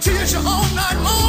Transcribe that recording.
tears you all night long.